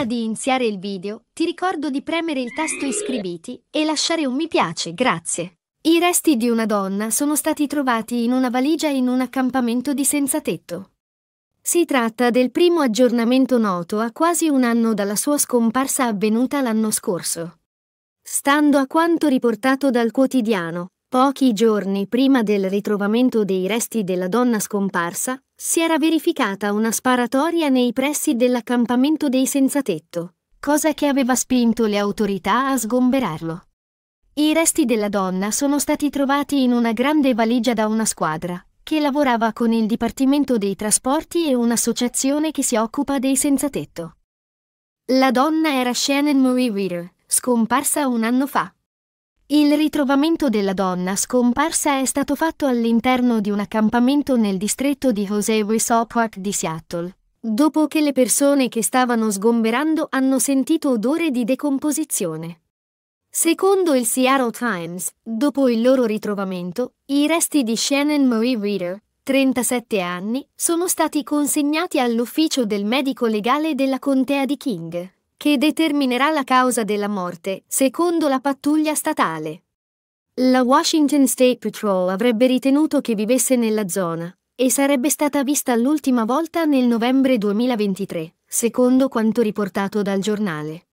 Prima di iniziare il video, ti ricordo di premere il tasto iscriviti e lasciare un mi piace, grazie. I resti di una donna sono stati trovati in una valigia in un accampamento di senza tetto. Si tratta del primo aggiornamento noto a quasi un anno dalla sua scomparsa avvenuta l'anno scorso. Stando a quanto riportato dal quotidiano, pochi giorni prima del ritrovamento dei resti della donna scomparsa, si era verificata una sparatoria nei pressi dell'accampamento dei senza tetto, cosa che aveva spinto le autorità a sgomberarlo. I resti della donna sono stati trovati in una grande valigia da una squadra, che lavorava con il Dipartimento dei Trasporti e un'associazione che si occupa dei senza tetto. La donna era Shannon Marie Reader, scomparsa un anno fa. Il ritrovamento della donna scomparsa è stato fatto all'interno di un accampamento nel distretto di Jose Resort Park di Seattle, dopo che le persone che stavano sgomberando hanno sentito odore di decomposizione. Secondo il Seattle Times, dopo il loro ritrovamento, i resti di Shannon Marie Reader, 37 anni, sono stati consegnati all'ufficio del medico legale della contea di King, che determinerà la causa della morte, secondo la pattuglia statale. La Washington State Patrol avrebbe ritenuto che vivesse nella zona e sarebbe stata vista l'ultima volta nel novembre 2023, secondo quanto riportato dal giornale.